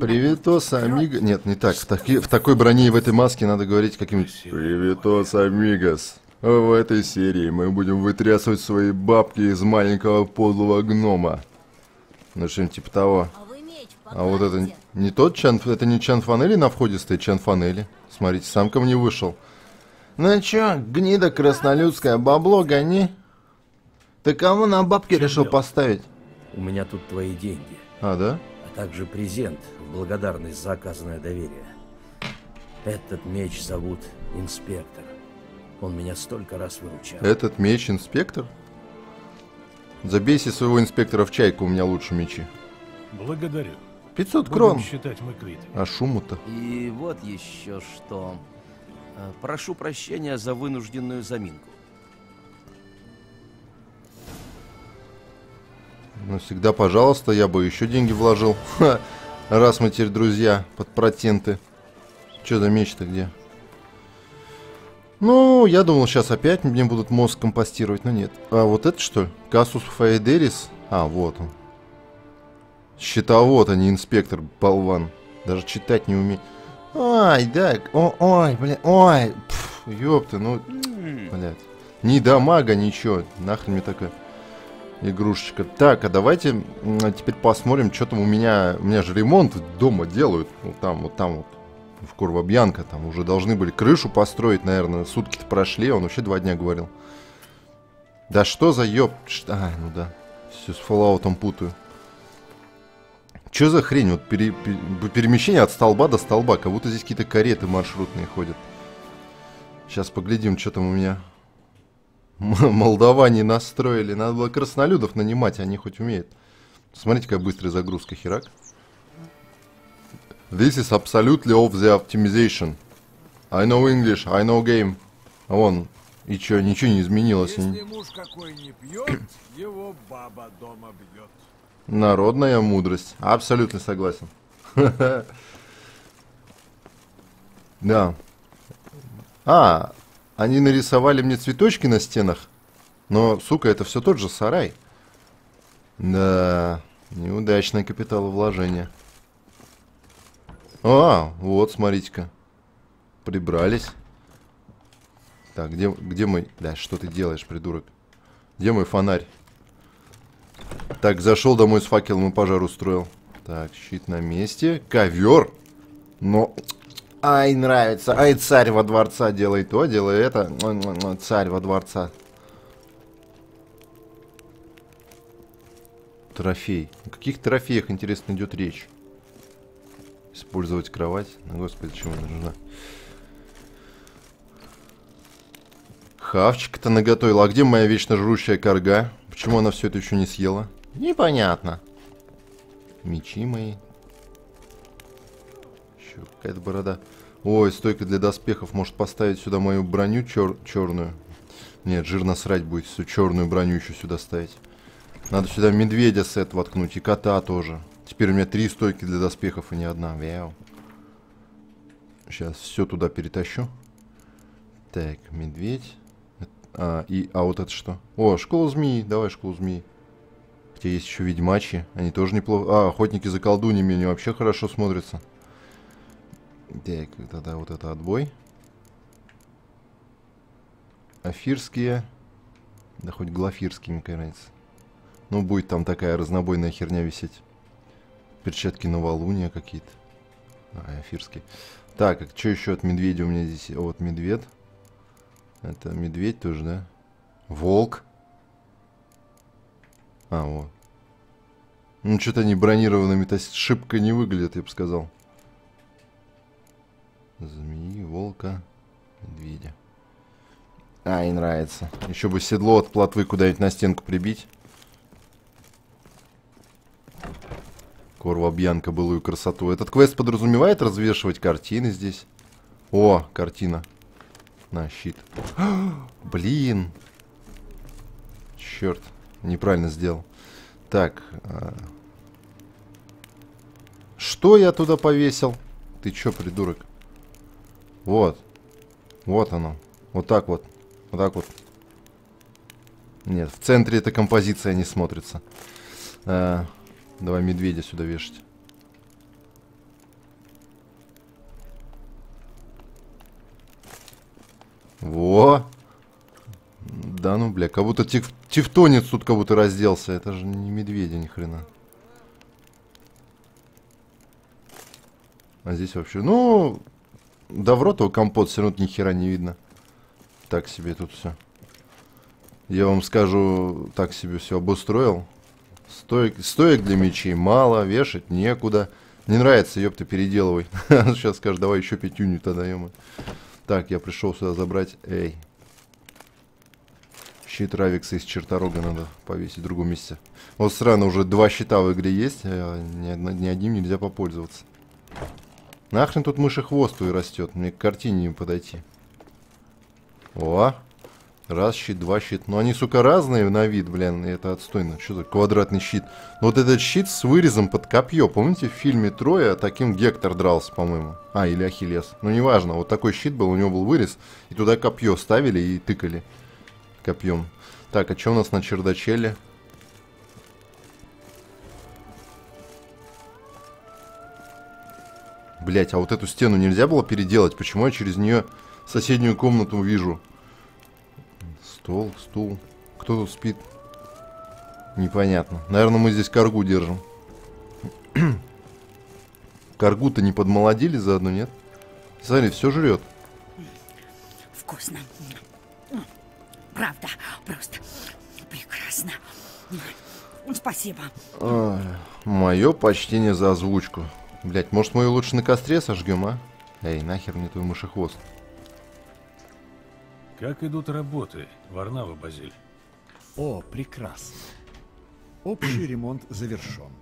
Приветос, амиго... Нет, не так. В, таки... в такой броне и в этой маске надо говорить каким-нибудь... Приветос, амигос. В этой серии мы будем вытрясывать свои бабки из маленького подлого гнома. Ну, что-нибудь типа того. А А вот это не тот Чан... Это не Чан Фанели на входе стоит, Чан Фанели. Смотрите, сам ко мне вышел. Ну чё, гнида краснолюдская, бабло гони. Ты кому на бабки решил поставить? У меня тут твои деньги, А, да? а также презент благодарность за оказанное доверие. Этот меч зовут Инспектор. Он меня столько раз выручал. Этот меч инспектор? Забейся своего инспектора в чайку, у меня лучше мечи. Благодарю. 500 Будем крон. считать мы квиты. А шуму-то? И вот еще что. Э, Прошу прощения за вынужденную заминку. Ну, всегда, пожалуйста, я бы еще деньги вложил. Ха, раз мы теперь друзья под проценты. Че за меч-то где? Ну, я думал, сейчас опять мне будут мозг компостировать, но нет. А вот это что ли? Кассус Фаэдерис? А, вот он. Счетовод, а не инспектор, болван. Даже читать не умеет. Ай, да, о, ой, бля, ой, пф, ёпта, ну, блядь. Ни дамага, ничего, нахрен мне такая игрушечка. Так, а давайте теперь посмотрим, что там у меня, у меня же ремонт дома делают, вот там, вот там вот, в Курвабьянка, там уже должны были крышу построить, наверное, сутки-то прошли, он вообще два дня говорил. Да что за ёб... А, ну да, все с Fallout путаю. Что за хрень? Вот пере- пе- перемещение от столба до столба, как будто здесь какие-то кареты маршрутные ходят. Сейчас поглядим, что там у меня. Молдаване настроили. Надо было краснолюдов нанимать, они хоть умеют. Смотрите, как быстрая загрузка, херак. This is absolutely off the optimization. I know English, I know game. А вон, и чё, ничего не изменилось. Если муж какой не пьет, его баба дома бьет. Народная мудрость. Абсолютно согласен. Да. А, они нарисовали мне цветочки на стенах. Но, сука, это все тот же сарай. Да, неудачное капиталовложение. А, вот, смотрите-ка. Прибрались. Так, где, где мой... Да, что ты делаешь, придурок? Где мой фонарь? Так, зашел домой с факелом и пожар устроил. Так, щит на месте. Ковер. Но... Ай, нравится. Ай, царь во дворца делай то, делай это. Царь во дворца. Трофей. О каких трофеях, интересно, идет речь? Использовать кровать? Ну, господи, чему она нужна? Хавчик-то наготовил. А где моя вечно жрущая корга? Почему она все это еще не съела? Непонятно. Мечи мои. Еще какая-то борода. Ой, стойка для доспехов. Может поставить сюда мою броню чер черную? Нет, жирно срать будет, всю черную броню еще сюда ставить. Надо сюда медведя сет воткнуть и кота тоже. Теперь у меня три стойки для доспехов и не одна. Вяу. Сейчас все туда перетащу. Так, медведь. А, и, а вот это что? О, школа змеи. Давай школу змеи. Хотя есть еще ведьмачи. Они тоже неплохо. А, охотники за колдуньями. Они вообще хорошо смотрятся. Так, тогда вот это отбой. Афирские. Да хоть глафирские, мне кажется. Ну, будет там такая разнобойная херня висеть. Перчатки новолуния какие-то. А, афирские. Так, а что еще от медведя у меня здесь? О, вот медведь. Это медведь тоже, да? Волк. А, вот. Ну, что-то они бронированными-то шибко не выглядят, я бы сказал. Змеи, волка, медведя. Ай, нравится. Еще бы седло от плотвы куда-нибудь на стенку прибить. Корва Бьянка былую красоту. Этот квест подразумевает развешивать картины здесь. О, картина. На, щит. Блин. Черт. Неправильно сделал. Так. а. Что я туда повесил? Ты чё, придурок? Вот. Вот оно. Вот так вот. Вот так вот. Нет, в центре эта композиция не смотрится. Э, давай медведя сюда вешать. Во! Да ну, бля, как будто тиф тифтонец тут как будто разделся. Это же не медведи ни хрена. А здесь вообще... Ну, да в рот его компот все равно ни хера не видно. Так себе тут все. Я вам скажу, так себе все обустроил. Стоек, стоек для мечей мало, вешать некуда. Не нравится, ёпта, переделывай. Сейчас скажешь, давай еще пятюню тогда, ё Так, я пришел сюда забрать. Эй. Щит Равикса из черторога надо повесить в другом месте. Вот странно, уже два щита в игре есть, а ни, ни одним нельзя попользоваться. Нахрен тут мыши хвост и растет. Мне к картине не подойти. О! Раз щит, два щит. Ну они, сука, разные на вид, блин. И это отстойно. Что за квадратный щит? Ну вот этот щит с вырезом под копье. Помните в фильме Троя таким Гектор дрался, по-моему? А, или Ахиллес. Ну неважно. Вот такой щит был, у него был вырез. И туда копье ставили и тыкали копьем. Так, а что у нас на чердачеле? Блять, а вот эту стену нельзя было переделать? Почему я через нее соседнюю комнату вижу? Стол, стул. Кто тут спит? Непонятно. Наверное, мы здесь каргу держим. Каргу-то не подмолодили заодно, нет? Смотри, все жрет. Вкусно. Правда, просто прекрасно. Спасибо. Мое почтение за озвучку. Блять, может мы ее лучше на костре сожгем, а? Эй, нахер мне твой мышехвост. Как идут работы, Варнава Базиль? О, прекрасно. Общий ремонт завершен.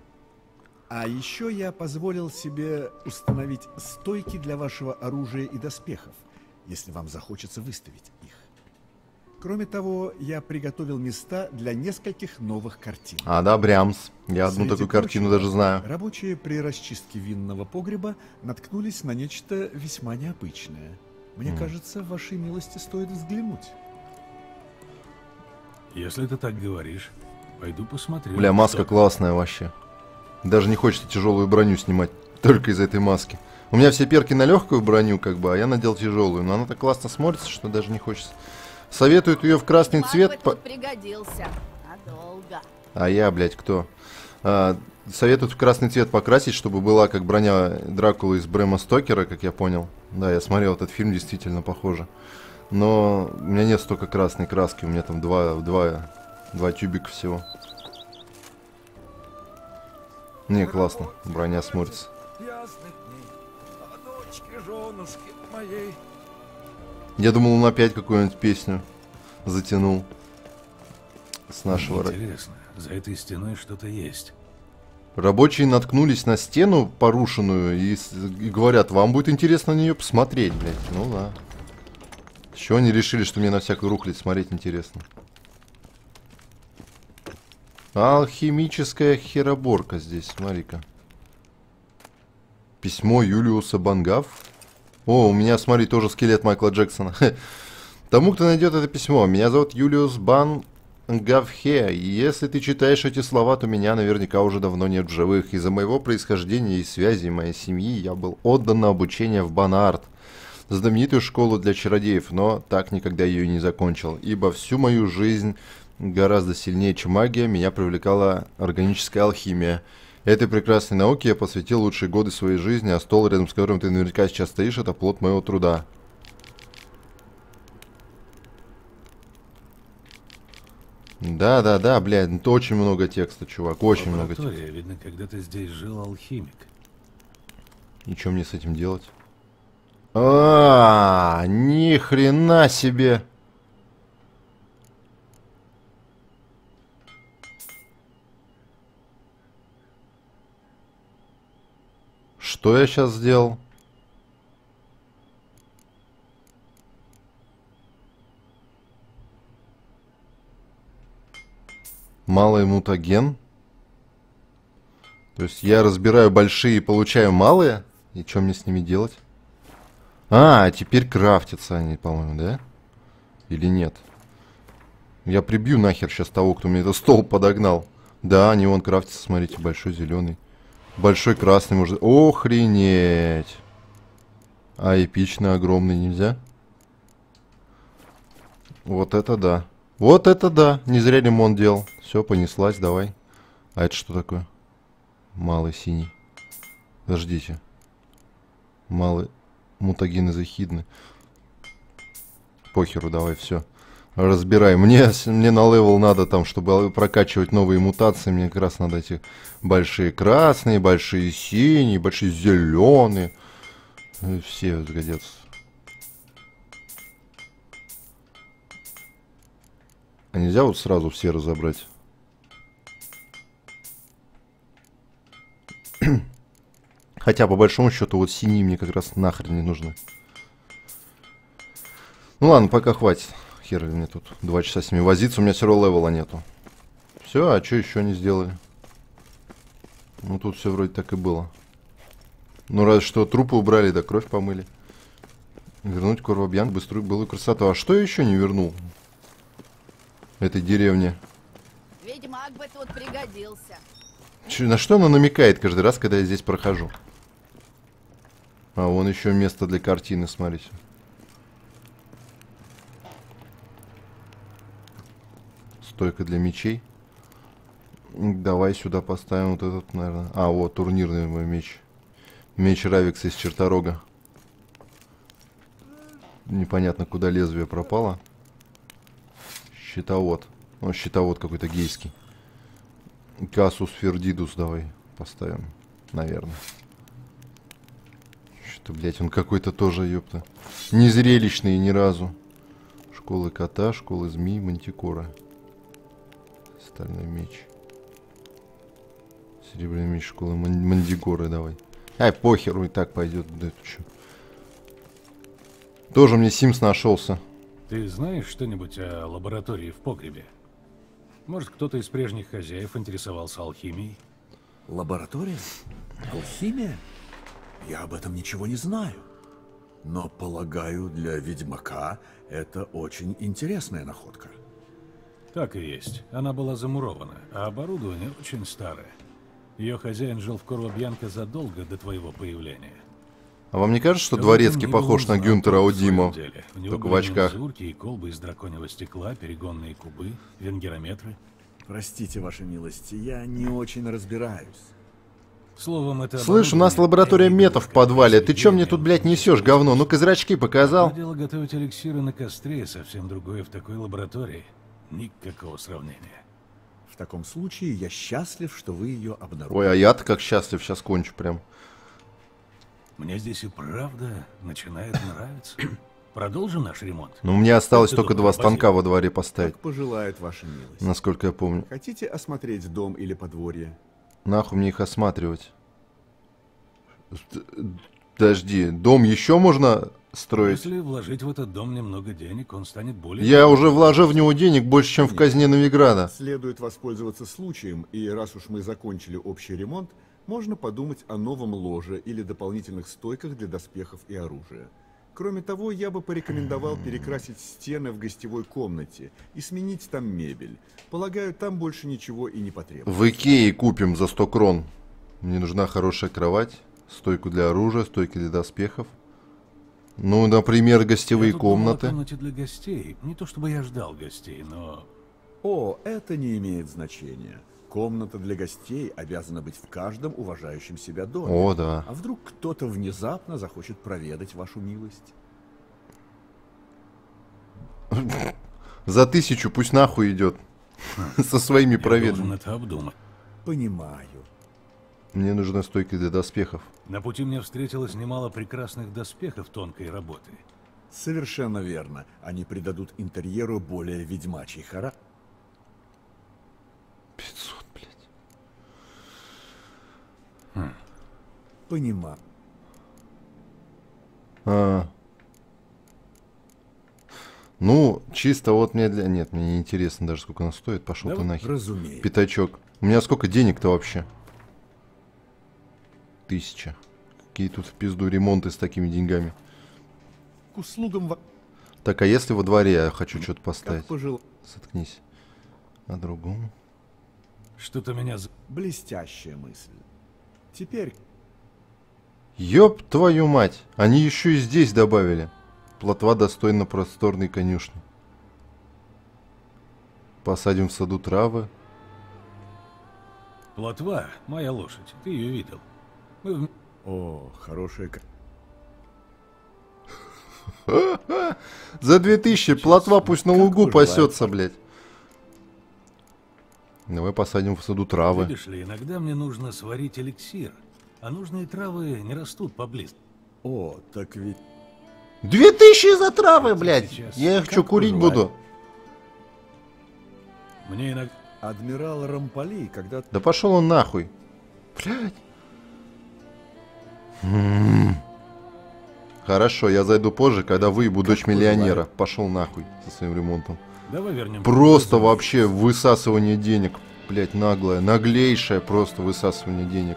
А еще я позволил себе установить стойки для вашего оружия и доспехов, если вам захочется выставить их. Кроме того, я приготовил места для нескольких новых картин. А, да, Брямс. Я одну Среди такую картину прочего, даже знаю. Рабочие при расчистке винного погреба наткнулись на нечто весьма необычное. Мне кажется, вашей милости стоит взглянуть. Если ты так говоришь, пойду посмотрю. Бля, маска что- классная вообще. Даже не хочется тяжелую броню снимать. Только из этой маски. У меня все перки на легкую броню, как бы, а я надел тяжелую. Но она так классно смотрится, что даже не хочется. Советуют ее в красный цвет. Маг бы по- пригодился. Надолго. А я, блядь, кто? А, советуют в красный цвет покрасить, чтобы была как броня Дракулы из Брэма Стокера, как я понял. Да, я смотрел этот фильм, действительно похоже. Но у меня нет столько красной краски, у меня там два, два, два тюбика всего. Не, классно, броня смотрится. Ясных дней. О дочке, женушке моей. Я думал, он опять какую-нибудь песню затянул с нашего... Интересно, за этой стеной что-то есть. Рабочие наткнулись на стену порушенную и, и говорят, вам будет интересно на нее посмотреть, блядь. Ну да. Чего они решили, что мне на всякую рухлядь смотреть интересно? Алхимическая хероборка здесь, смотри-ка. Письмо Юлиуса Бангав. О, у меня, смотри, тоже скелет Майкла Джексона. Тому, кто найдет это письмо, меня зовут Юлиус Бан Гавхе, если ты читаешь эти слова, то меня наверняка уже давно нет в живых. Из-за моего происхождения и связи моей семьи я был отдан на обучение в Банарт, знаменитую школу для чародеев, но так никогда ее и не закончил, ибо всю мою жизнь гораздо сильнее, чем магия, меня привлекала органическая алхимия. Этой прекрасной науке я посвятил лучшие годы своей жизни, а стол, рядом с которым ты наверняка сейчас стоишь, это плод моего труда. Да, да, да, блядь, ну, очень много текста, чувак, очень много текста. Видно, когда-то здесь жил алхимик. И что мне с этим делать? А, ни хрена себе. Что я сейчас сделал? Малый мутаген. То есть я разбираю большие и получаю малые? И что мне с ними делать? А, теперь крафтятся они, по-моему, да? Или нет? Я прибью нахер сейчас того, кто мне этот стол подогнал. Да, они вон крафтятся, смотрите, большой зеленый. Большой красный может... Охренеть! А эпично огромный нельзя? Вот это да. Вот это да. Не зря ремонт делал. Все, понеслась, давай. А это что такое? Малый синий. Подождите. Малый мутагены захидны. Похеру, давай, все. Разбирай. Мне, мне на level надо там, чтобы прокачивать новые мутации. Мне как раз надо эти большие красные, большие синие, большие зеленые. Ну Все сгодятся. А нельзя вот сразу все разобрать? Хотя, по большому счету, вот синие мне как раз нахрен не нужны. Ну ладно, пока хватит. Хер ли мне тут два часа с ними возиться, у меня все равно левела нету. Все, а что еще не сделали? Ну тут все вроде так и было. Ну разве что трупы убрали, да кровь помыли. Вернуть Корвабьян быструю былую красоту. А что я еще не вернул? Этой деревне. Ведьмак бы тут пригодился. Чё- на что она намекает каждый раз, когда я здесь прохожу? А, вон еще место для картины, смотрите. Стойка для мечей. Давай сюда поставим вот этот, наверное. А, вот, турнирный мой меч. Меч Равикса из Черторога. Непонятно, куда лезвие пропало. Щитовод. Ну, щитовод какой-то гейский. Касус Фердидус давай поставим, наверное. Что-то, блядь, он какой-то тоже, ёпта. Незрелищный ни разу. Школы кота, школы змей, мантикора. Стальной меч. Серебряный меч школы Ман- мандигоры давай. Ай, похеру, и так пойдет. Да это чё. Тоже мне Симс нашелся. Ты знаешь что-нибудь о лаборатории в погребе? Может, кто-то из прежних хозяев интересовался алхимией? Лаборатория? Алхимия? Я об этом ничего не знаю. Но, полагаю, для ведьмака это очень интересная находка. Так и есть. Она была замурована, а оборудование очень старое. Ее хозяин жил в Корвабьянко задолго до твоего появления. А вам не кажется, что Дворецкий похож на Гюнтера него только в очках. мензурки и колбы из драконьего стекла, перегонные кубы, венгерометры. Простите, ваша милость, я не очень разбираюсь. Словом, это Слышь, у нас лаборатория метов в подвале. Ты чё мне тут, блядь, не несешь, говно? Ну-ка, зрачки показал. Дело готовить эликсиры на костре, совсем другое в такой лаборатории. Никакого сравнения. В таком случае я счастлив, что вы ее обнаружили. Ой, а я-то как счастлив, сейчас кончу прям. Мне здесь и правда начинает нравиться. Продолжим наш ремонт? Ну, мне осталось только два станка Базилий? во дворе поставить, Как пожелает ваша милость. насколько я помню. Хотите осмотреть дом или подворье? Нахуй мне их осматривать. Д- Подожди, дом еще можно строить? Если вложить в этот дом немного денег, он станет более... Я уже вложил в него денег больше, чем в казне Новиграда. Следует воспользоваться случаем, и раз уж мы закончили общий ремонт, можно подумать о новом ложе или дополнительных стойках для доспехов и оружия. Кроме того, я бы порекомендовал перекрасить стены в гостевой комнате и сменить там мебель. Полагаю, там больше ничего и не потребуется. В Икее купим за 100 крон. Мне нужна хорошая кровать, стойку для оружия, стойки для доспехов. Ну, например, гостевые Я комнаты. комнате для гостей. Не то чтобы я ждал гостей, но... О, это не имеет значения. Комната для гостей обязана быть в каждом уважающем себя доме. О, да. А вдруг кто-то внезапно захочет проведать вашу милость? За тысячу пусть нахуй идет. Со своими проведами. это обдумать. Понимаю. Мне нужны стойки для доспехов. На пути мне встретилось немало прекрасных доспехов тонкой работы. Совершенно верно. Они придадут интерьеру более ведьмачий характер. 500, блядь. Понимаю. А. Ну, чисто вот мне для... Нет, мне не интересно даже, сколько она стоит. Пошел Да ты нахер. Разумеется. Пятачок. У меня сколько денег-то вообще? Тысяча. Какие тут в пизду ремонты с такими деньгами. К услугам ва- Так, а если во дворе я хочу что-то Как поставить? пожел... Соткнись. А другому? Что-то меня... за- Блестящая мысль. Теперь Ёб твою мать! Они еще и здесь добавили. Плотва достойна просторной конюшни. Посадим в саду травы. Плотва, моя лошадь, ты ее видел. Мы О, хорошая... За 2000 плотва пусть на лугу пасется, блядь. Давай посадим в саду травы. Видишь ли, иногда мне нужно сварить эликсир, а нужные травы не растут поблизости. О, так ведь... 2000 за травы, блядь! Сейчас. Я их что, Как курить буду? Мне иногда... Адмирал Рампали, когда Да пошел он нахуй. Блядь. Хорошо, я зайду позже, когда выебу дочь миллионера. Пошел нахуй со своим ремонтом. Давай вернем... Просто вообще высасывание денег. Блять, наглое, наглейшее просто высасывание денег.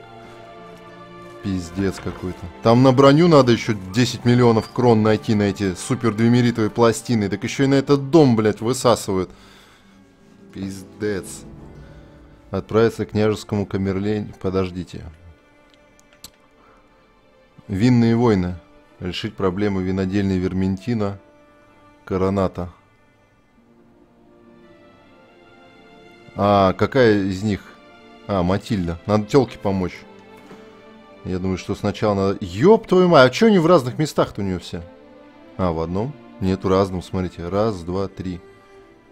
Пиздец какой-то. Там на броню надо еще 10 миллионов крон найти на эти супер двемеритовые пластины. Так еще и на этот дом, блять, высасывают. Пиздец. Отправиться к княжескому камерлень. Подождите. Винные войны. Решить проблемы винодельной Верментина. Короната. А, какая из них? А, Матильда. Надо телке помочь. Я думаю, что сначала надо... Ёб твою мать, а чё они в разных местах-то у нее все? А, в одном? Нет, в разном, смотрите. Раз, два, три.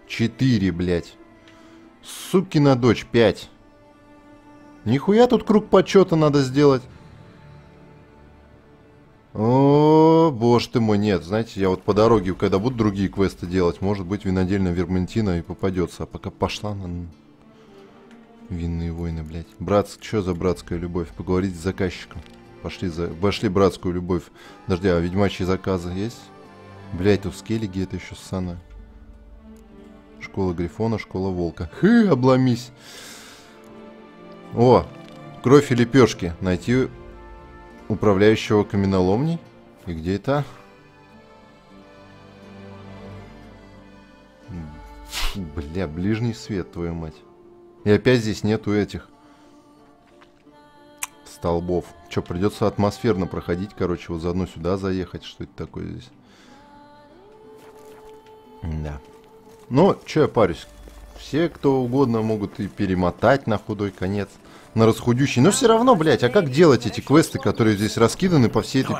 Четыре, блядь. Сукина дочь, пять. Нихуя тут круг почета надо сделать. О, боже ты мой, нет, знаете, я вот по дороге, когда буду другие квесты делать, может быть, винодельная Верментина и попадется, а пока пошла на... Винные войны, блядь. Братск, что за братская любовь? Поговорить с заказчиком. Пошли, за... Пошли братскую любовь. Подожди, а ведьмачьи заказы есть? Блядь, тут в Скеллиге это еще ссаная. Школа Грифона, школа Волка. Хы, обломись. О, кровь и лепешки. Найти управляющего каменоломней. И где это? Бля, ближний свет, твою мать. И опять здесь нету этих столбов. Че, придется атмосферно проходить, короче, вот заодно сюда заехать. Что это такое здесь? Да. Ну, че я парюсь? Все, кто угодно, могут и перемотать на худой конец. На расхудющий. Но все равно, блядь, а как делать эти квесты, которые здесь раскиданы по всей этой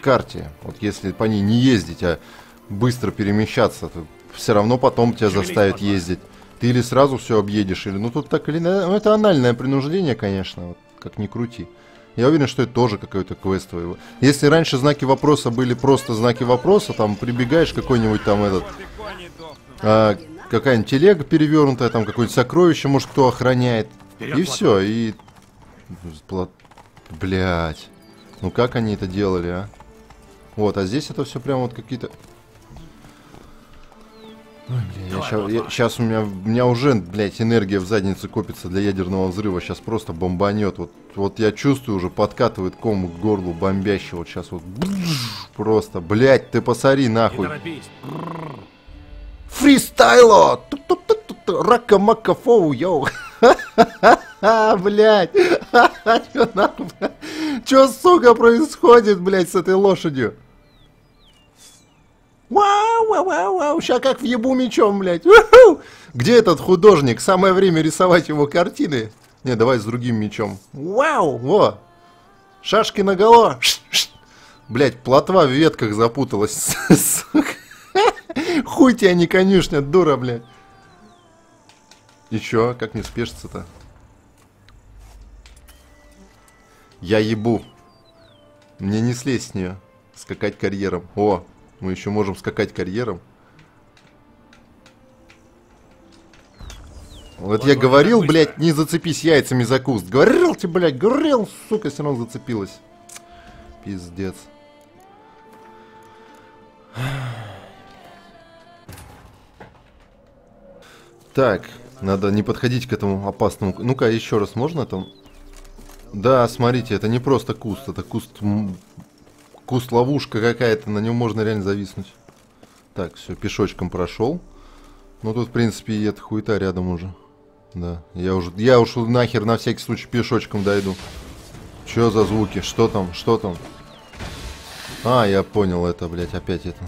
карте? Вот если по ней не ездить, а быстро перемещаться, то все равно потом тебя заставят ездить. Ты или сразу все объедешь, или... Ну, тут так или иначе... Ну, это анальное принуждение, конечно, вот, как ни крути. Я уверен, что это тоже какой-то квест твоего. Если раньше знаки вопроса были просто знаки вопроса, там прибегаешь какой-нибудь там этот... а, какая-нибудь телега перевернутая, там какое-нибудь сокровище, может, кто охраняет. Вперед, И все, и... Блять. Ну как они это делали, а? Вот, а здесь это все прям вот какие-то... Ой, бля, Давай, сейчас у меня, у меня уже, блядь, энергия в заднице копится для ядерного взрыва. Сейчас просто бомбанет. Вот, вот я чувствую, уже подкатывает ком к горлу бомбящий. Вот сейчас вот просто, блядь, ты посори Не нахуй. Фристайло! Ту-ту-ту-ту-ту. Рака-мака фоу, йоу. Ха-ха-ха, блядь. Чё блядь? Сука, происходит, блядь, с этой лошадью? Вау, вау, вау, вау, ща как въебу мечом, блядь. Уху! Где этот художник? Самое время рисовать его картины. Не, давай с другим мечом. Вау, во. Шашки наголо. Блять, плотва в ветках запуталась. Сука. Хуй тебя не конюшня, дура, блядь. И чё, как не спешится-то? Я ебу. Мне не слезть с нее. Скакать карьером. О, мы еще можем скакать карьером. Вот я говорил, блядь, не зацепись яйцами за куст. Говорил тебе, блядь, говорил, сука, все равно зацепилась. Пиздец. Так, надо не подходить к этому опасному... Ну-ка, еще раз можно там? Да, смотрите, это не просто куст, это куст... Куст-ловушка какая-то, на нем можно реально зависнуть. Так, все, пешочком прошел. Ну тут, в принципе, и эта хуета рядом уже. Да, я уже, я уж нахер на всякий случай пешочком дойду. Че за звуки? Что там? Что там? А, я понял это, блядь, опять это.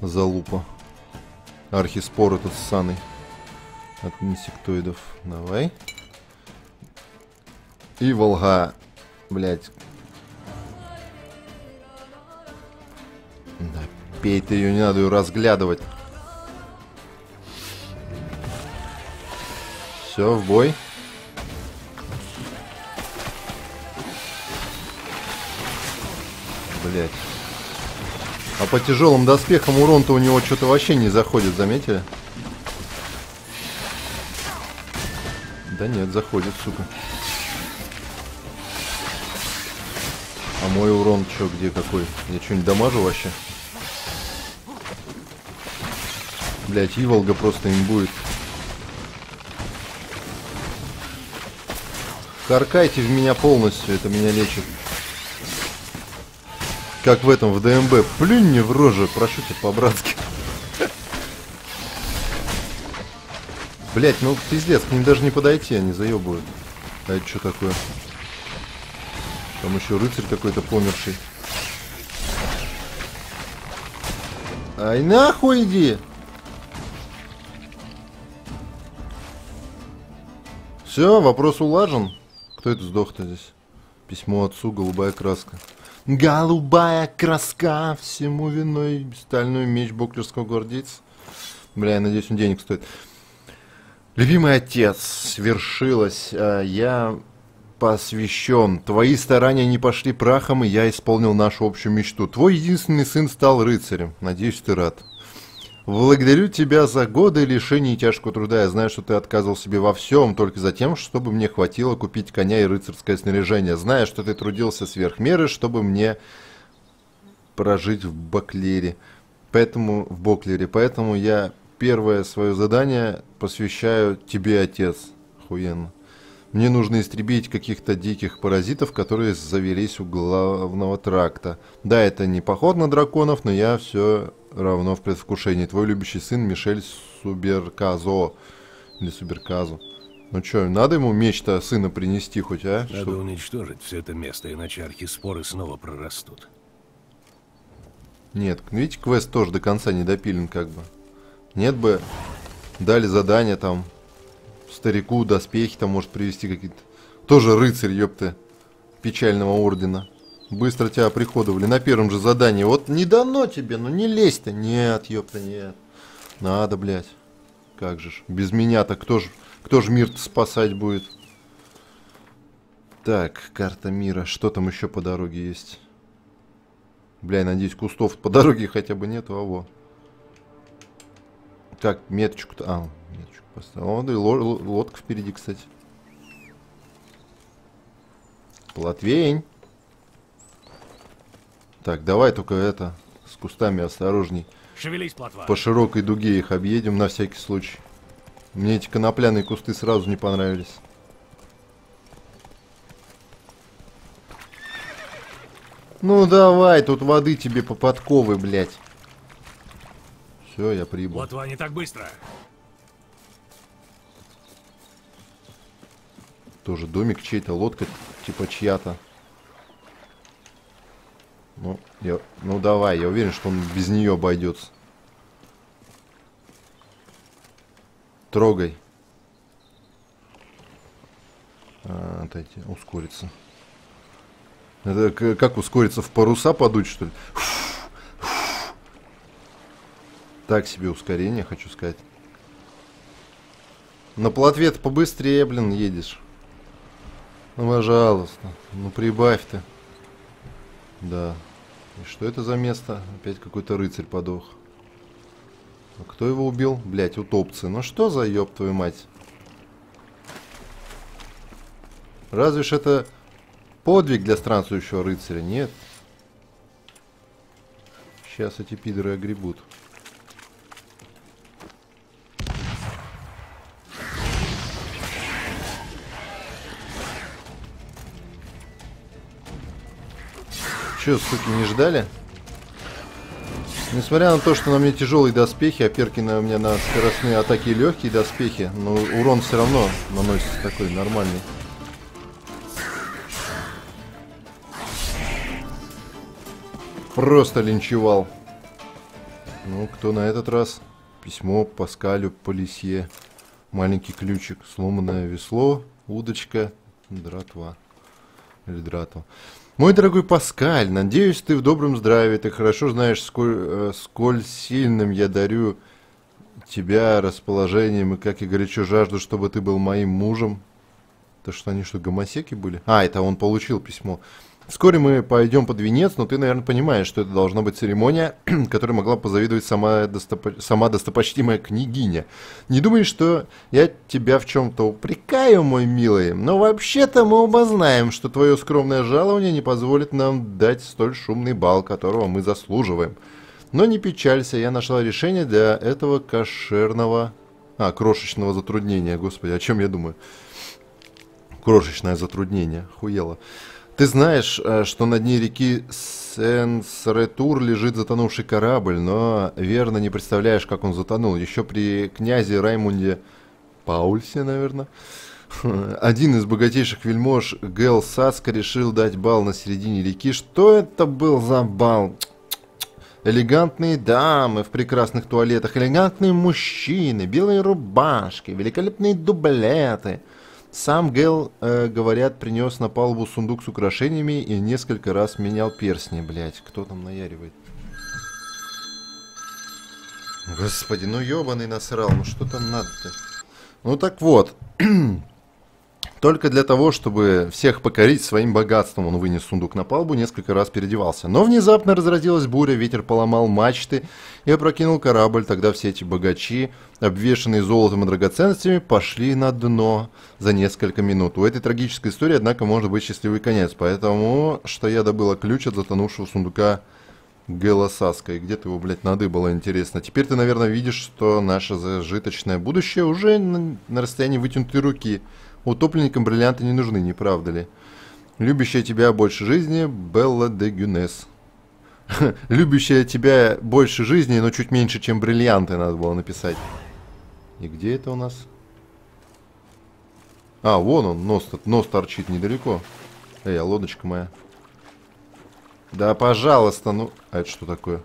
Залупа. Архиспор этот ссаный. От инсектоидов. Давай. И волга. Блять. Да, пей ты ее, не надо ее разглядывать. Все, в бой. Блять. А по тяжелым доспехам урон-то у него что-то вообще не заходит, заметили? Да нет, заходит, сука. А мой урон что, где какой? Я что-нибудь дамажу вообще? Блять, Иволга просто им будет. Харкайте в меня полностью, это меня лечит. Как в этом, в ДМБ. Плюнь мне в рожу, прошу тебя по-братски. Блять, ну пиздец, к ним даже не подойти, они заебывают. А это что такое? Там еще рыцарь какой-то померший. Ай нахуй иди! Все, вопрос улажен. Кто это сдох-то здесь? Письмо отцу, голубая краска. Голубая краска, всему виной стальной меч боклерского гвардейца. Бля, я надеюсь, он денег стоит. Любимый отец, свершилось. А, я посвящен. Твои старания не пошли прахом, и я исполнил нашу общую мечту. Твой единственный сын стал рыцарем. Надеюсь, ты рад. Благодарю тебя за годы лишений и тяжкого труда. Я знаю, что ты отказывал себе во всем, только за тем, чтобы мне хватило купить коня и рыцарское снаряжение. Знаю, что ты трудился сверх меры, чтобы мне прожить в Баклере. Поэтому, в Боклере. Поэтому я первое свое задание посвящаю тебе, отец. Охуенно. Мне нужно истребить каких-то диких паразитов, которые завелись у главного тракта. Да, это не поход на драконов, но я все равно в предвкушении. Твой любящий сын Мишель Суберказо. Или Суберказо. Ну что, надо ему меч-то сына принести хоть, а? Надо Чтоб... уничтожить все это место, иначе архиспоры снова прорастут. Нет, видите, квест тоже до конца не допилен как бы. Нет бы дали задание там старику доспехи там может привести какие-то. Тоже рыцарь, ёпты, печального ордена. Быстро тебя приходовали на первом же задании. Вот не дано тебе, ну не лезь-то. Нет, ёпта, нет. Надо, блядь. Как же ж. Без меня-то кто ж, кто ж мир спасать будет? Так, карта мира. Что там еще по дороге есть? Бля, надеюсь, кустов по дороге хотя бы нету, а во. Так, меточку-то... А, меточку поставил. О, да и лодка впереди, кстати. Платвень. Так, давай только это, с кустами осторожней. Шевелись, плотва. По широкой дуге их объедем на всякий случай. Мне эти конопляные кусты сразу не понравились. Ну давай, тут воды тебе по подковы, блядь. Все, я прибыл. Плотва не так быстро. Тоже домик чей-то, лодка типа чья-то. Ну, я, ну давай, я уверен, что он без нее обойдется. Трогай. А, отойти, ускориться. Это как ускориться в паруса подуть, что ли? Так себе ускорение, хочу сказать. На плотве побыстрее, блин, едешь. Ну, пожалуйста. Ну, прибавь ты. Да. И что это за место? Опять какой-то рыцарь подох. А кто его убил? Блять, утопцы. Ну что за ёб твою мать? Разве ж это подвиг для странствующего рыцаря? Нет. Сейчас эти пидоры огребут. Че, суки, не ждали? Несмотря на то, что на мне тяжелые доспехи, а перки на меня на скоростные атаки легкие доспехи, но урон все равно наносится такой нормальный. Просто линчевал. Ну, кто на этот раз? Письмо Паскалю Полисье. Маленький ключик, сломанное весло, удочка, дратва. Или дратва. Мой дорогой Паскаль, надеюсь, ты в добром здравии. Ты хорошо знаешь, сколь, э, сколь сильным я дарю тебя расположением и как я горячо жажду, чтобы ты был моим мужем. То что они что, гомосеки были? А, это он получил письмо. Вскоре мы пойдем под венец, но ты, наверное, понимаешь, что это должна быть церемония, которой могла позавидовать сама, достопо... сама достопочтимая княгиня. Не думаешь, что я тебя в чем-то упрекаю, мой милый, но вообще-то мы оба знаем, что твое скромное жалование не позволит нам дать столь шумный бал, которого мы заслуживаем. Но не печалься, я нашла решение для этого кошерного... А, крошечного затруднения, господи, о чем я думаю? Крошечное затруднение, хуело. Ты знаешь, э, что на дне реки Сенсретур лежит затонувший корабль, но верно не представляешь, как он затонул. Еще при князе Раймунде Паульсе, наверное. Один из богатейших вельмож Гел Саска решил дать бал на середине реки. Что это был за бал? Элегантные дамы в прекрасных туалетах, элегантные мужчины, белые рубашки, великолепные дублеты – сам Гел, э, говорят, принес на палубу сундук с украшениями и несколько раз менял перстни, блять. Кто там наяривает? Господи, ну ебаный насрал, ну что там надо-то? Ну так вот, только для того, чтобы всех покорить своим богатством, он вынес сундук на палубу, несколько раз переодевался. Но внезапно разразилась буря, ветер поломал мачты и опрокинул корабль. Тогда все эти богачи обвешанные золотом и драгоценностями, пошли на дно за несколько минут. У этой трагической истории, однако, может быть счастливый конец. Поэтому, что я добыла ключ от затонувшего сундука Гэла. И где ты его, блядь, надыбала, интересно. Теперь ты, наверное, видишь, что наше зажиточное будущее уже на, на расстоянии вытянутой руки. Утопленникам бриллианты не нужны, не правда ли? Любящая тебя больше жизни Белла де Гюнес. Любящая тебя больше жизни, но чуть меньше, чем бриллианты, надо было написать. И где это у нас? А, вон он, нос, нос торчит недалеко. Эй, а лодочка моя. Да, пожалуйста, ну... А это что такое?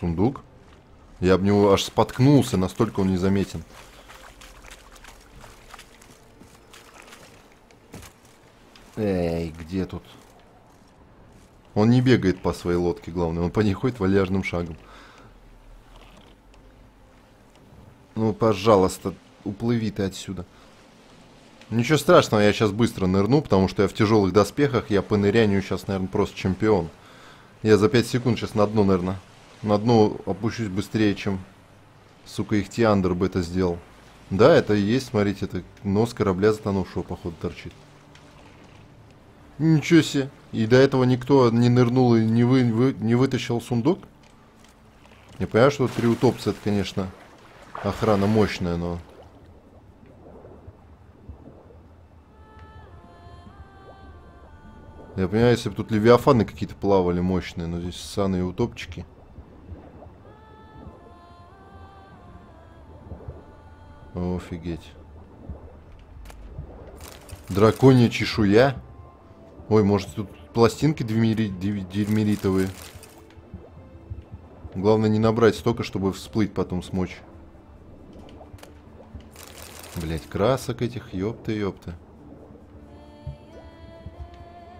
Сундук? Я об него аж споткнулся, настолько он незаметен. Эй, где тут? Он не бегает по своей лодке, главное. Он по ней ходит вальяжным шагом. Ну, пожалуйста, уплыви ты отсюда. Ничего страшного, я сейчас быстро нырну, потому что я в тяжелых доспехах, я по нырянию сейчас, наверное, просто чемпион. Я за 5 секунд сейчас на дно, наверное. На дно опущусь быстрее, чем, сука, их Тиандр бы это сделал. Да, это и есть, смотрите, это нос корабля затонувшего, походу, торчит. Ничего себе. И до этого никто не нырнул и не, вы, вы, не вытащил сундук? Я понимаю, что три утопца, это, конечно, охрана мощная, но... Я понимаю, если бы тут левиафаны какие-то плавали мощные, но здесь ссаные утопчики. Офигеть. Драконья чешуя? Ой, может тут пластинки дермеритовые. Главное не набрать столько, чтобы всплыть потом смочь. Блять, красок этих, ёпта, ёпта.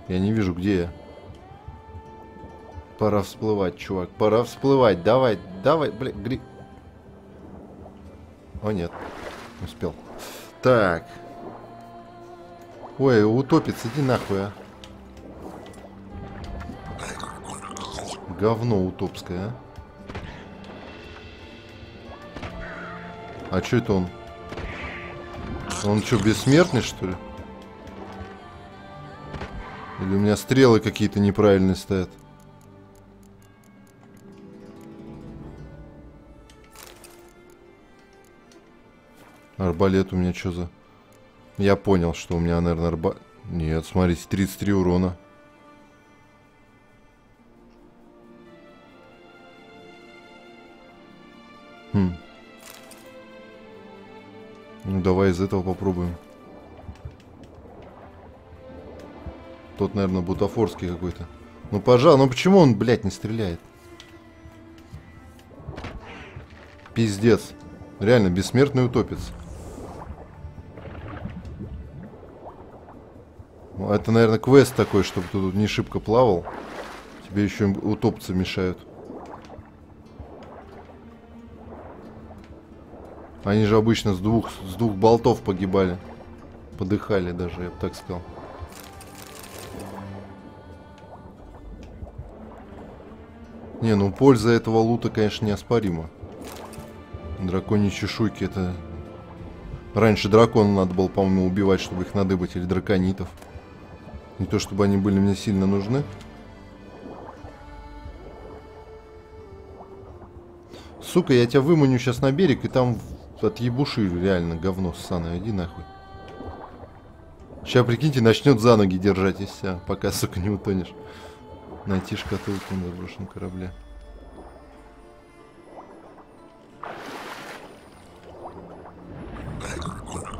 Я не вижу, где я. Пора всплывать, чувак. Пора всплывать. Давай, давай, блядь, гри... О, нет. Успел. Так. Ой, утопец, иди нахуй, а. Говно утопское, а. А что это он? Он что, бессмертный, что ли? Или у меня стрелы какие-то неправильные стоят? Арбалет у меня что за... Я понял, что у меня, наверное, арба... Нет, смотрите, 33 урона. Хм. Ну, давай из этого попробуем. Тот, наверное, бутафорский какой-то. Ну, пожалуй, ну почему он, блядь, не стреляет? Пиздец. Реально, бессмертный утопец. Это, наверное, квест такой, чтобы ты тут не шибко плавал. Тебе еще утопцы мешают. Они же обычно с двух, с двух болтов погибали. Подыхали даже, я бы так сказал. Не, ну польза этого лута, конечно, неоспорима. Драконьи чешуйки это... Раньше дракона надо было, по-моему, убивать, чтобы их надыбать, или драконитов. Не то, чтобы они были мне сильно нужны. Сука, я тебя выманю сейчас на берег, и там отъебуши реально говно ссаное. Иди нахуй. Сейчас, прикиньте, начнет за ноги держать и вся, пока, сука, не утонешь. Найти шкатулку на заброшенном корабле.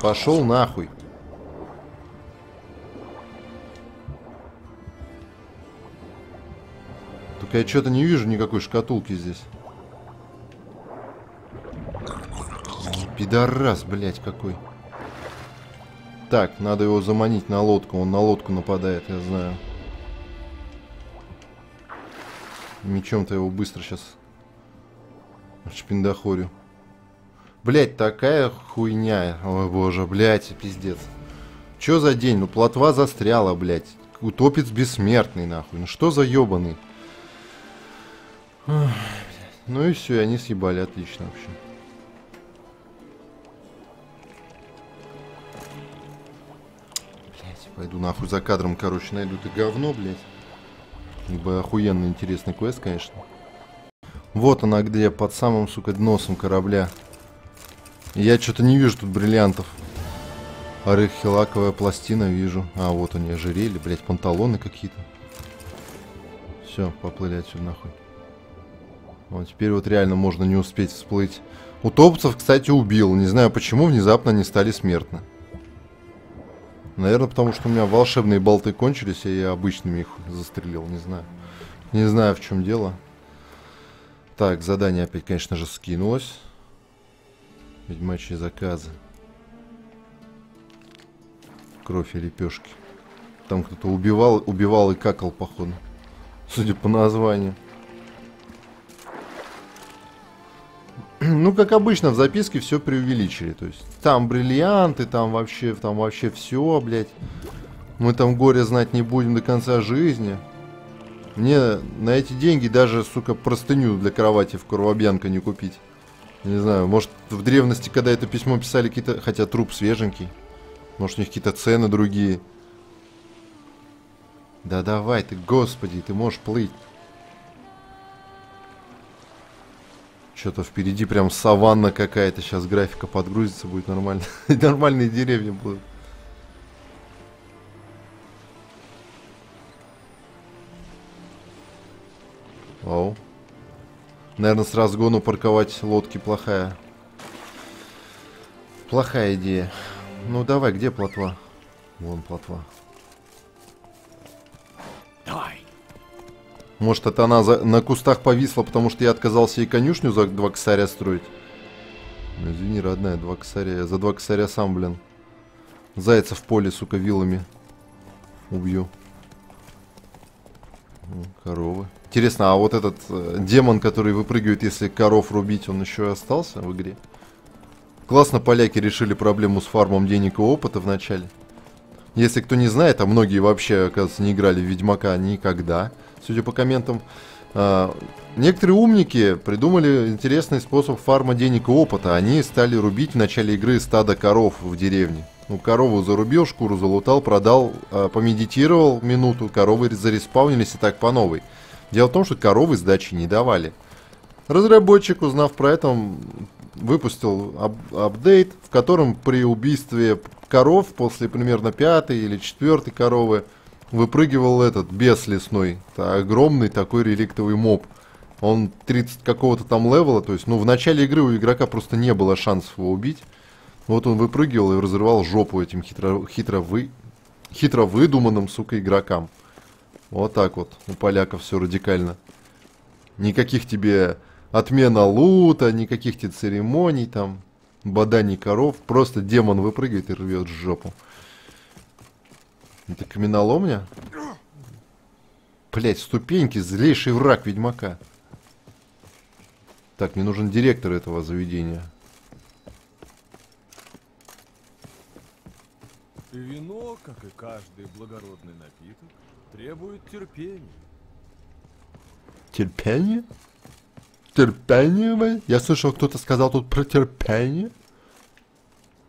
Пошел нахуй. Только я что-то не вижу никакой шкатулки здесь. Пидорас, блядь, какой. Так, надо его заманить на лодку. Он на лодку нападает, я знаю. Мечом-то его быстро сейчас шпиндохорю. Блять, такая хуйня. Ой, боже, блять, пиздец. Чё за день? Ну, плотва застряла, блять. Утопец бессмертный, нахуй. Ну, что за ебаный? Ну и все, они съебали, отлично вообще. Блять, пойду нахуй за кадром, короче, найду это говно, блять. Ибо охуенно интересный квест, конечно. Вот она где, под самым, сука, носом корабля. Я что-то не вижу тут бриллиантов. Архилаковая пластина вижу. А, вот они, ожерелье, блядь, панталоны какие-то. Все, поплыли отсюда нахуй. Вот, теперь вот реально можно не успеть всплыть. Утопцев, кстати, убил. Не знаю, почему внезапно они стали смертны. Наверное, потому что у меня волшебные болты кончились, и я обычными их застрелил, не знаю. Не знаю, в чем дело. Так, задание опять, конечно же, скинулось. Ведьмачьи заказы. Кровь и лепешки. Там кто-то убивал, убивал и какал, походу. Судя по названию. Ну, как обычно, в записке все преувеличили. То есть, там бриллианты, там вообще, там вообще все, блядь. Мы там горе знать не будем до конца жизни. Мне на эти деньги даже, сука, простыню для кровати в Куровобьянка не купить. Не знаю, может, в древности, когда это письмо писали какие-то... Хотя труп свеженький. Может, у них какие-то цены другие. Да давай ты, господи, ты можешь плыть. Что-то впереди прям саванна какая-то. Сейчас графика подгрузится, будет нормально. Нормальные деревья будут. Оу. Наверное, с разгону парковать лодки плохая. Плохая идея. Ну давай, где плотва? Вон плотва. Давай. Может, это она за- на кустах повисла, потому что я отказался ей конюшню за два косаря строить? Ну, извини, родная, два косаря. Я за два косаря сам, блин. Зайца в поле, сука, вилами убью. М, Коровы. Интересно, а вот этот э, демон, который выпрыгивает, если коров рубить, он еще остался в игре? Классно поляки решили проблему с фармом денег и опыта в начале. Если кто не знает, а многие вообще, оказывается, не играли в Ведьмака никогда, судя по комментам, а, некоторые умники придумали интересный способ фарма денег и опыта. Они стали рубить в начале игры стадо коров в деревне. Ну, корову зарубил, шкуру залутал, продал, а, помедитировал минуту, коровы зареспаунились и так по новой. Дело в том, что коровы сдачи не давали. Разработчик, узнав про это, выпустил ап- апдейт, в котором при убийстве коров после примерно пятой или четвертой коровы выпрыгивал этот бес лесной. Огромный такой реликтовый моб. Он 30 какого-то там левела, то есть, ну, в начале игры у игрока просто не было шансов его убить. Вот он выпрыгивал и разрывал жопу этим хитро, хитро, вы, хитро выдуманным, сука, игрокам. Вот так вот. У поляков все радикально. Никаких тебе отмена лута, никаких тебе церемоний там, боданий коров. Просто демон выпрыгивает и рвет жопу. Это каменоломня? Блять, ступеньки, злейший враг ведьмака. Так, мне нужен директор этого заведения. Вино, как и каждый благородный напиток, требует терпения. Терпение? Терпение? Я слышал, кто-то сказал тут про терпение.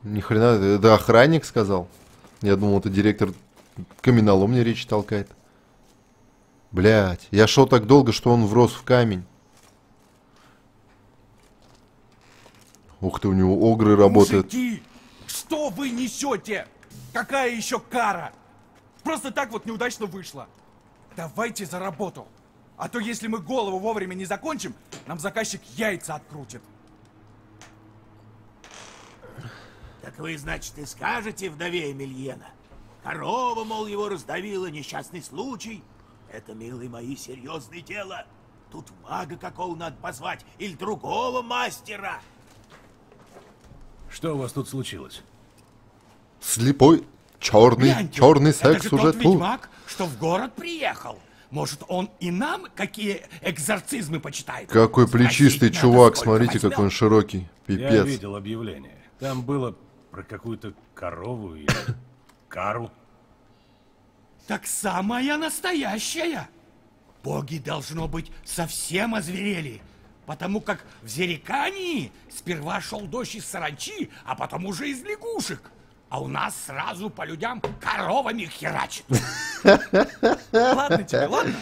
Ни хрена, это- охранник сказал. Я думал, это директор каменоломни речь толкает. Блять, я шел так долго, что он врос в камень. Ух ты, у него огры работают. Мужики, что вы несете? Какая еще кара? Просто так вот неудачно вышло. Давайте за работу. А то если мы голову вовремя не закончим, нам заказчик яйца открутит. Так вы, значит, и скажете вдове Эмильена. Корова, мол, его раздавила, несчастный случай. Это, милые мои, серьезное дело. Тут мага какого надо позвать или другого мастера. Что у вас тут случилось? Слепой, черный, Гляньте, черный это секс же уже тот тут. ведьмак, что в город приехал. Может, он и нам какие экзорцизмы почитает? Какой Спросить плечистый надо, чувак, смотрите, возьмет. какой он широкий. Я Пипец. видел объявление. Там было про какую-то корову или кару. Так самая настоящая. Боги, должно быть, совсем озверели. Потому как в Зерикании сперва шел дождь из саранчи, а потом уже из лягушек. А у нас сразу по людям коровами херачит. Ладно тебе, ладно?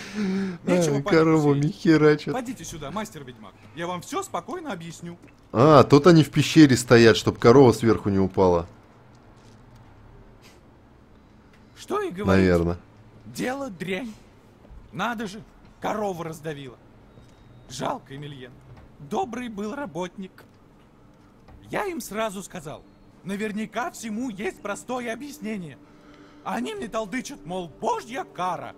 Нечего коровами херачат. Пойдите сюда, мастер-ведьмак. Я вам все спокойно объясню. А, тут они в пещере стоят, чтобы корова сверху не упала. Что и говорить. Наверное. Дело дрянь. Надо же, корову раздавила. Жалко, Эмильен. Добрый был работник. Я им сразу сказал, наверняка всему есть простое объяснение. А Они мне толдычат, мол, божья кара.